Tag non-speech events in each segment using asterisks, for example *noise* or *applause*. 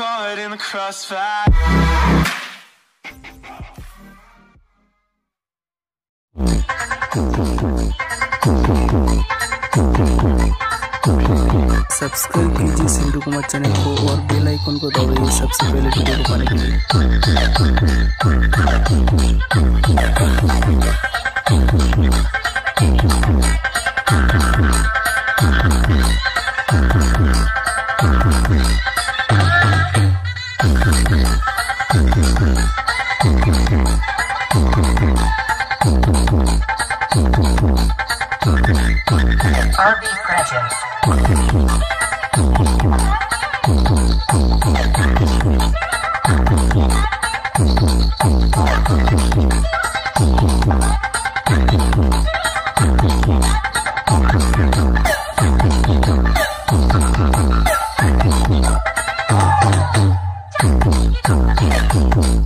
caught in the crossfire. Subscribe कीजिए Sindhu Kumar channel को और बेल आइकन को दबाइए सबसे पहले वीडियो को पाने के लिए RB Present.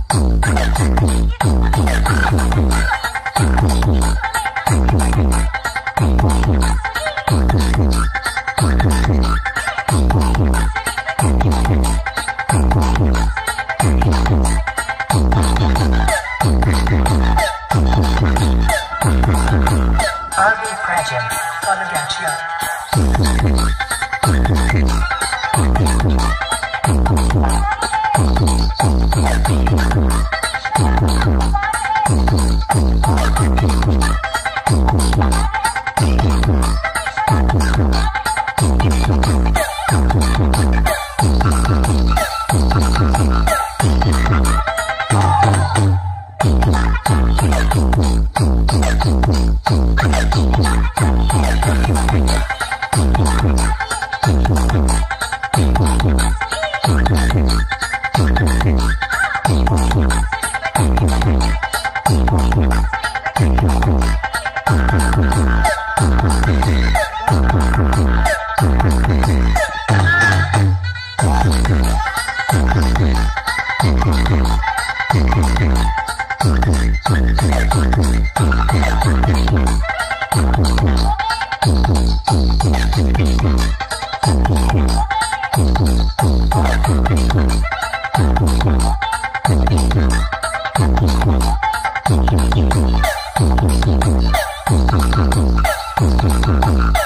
*laughs* Thank you. Mm-hmm.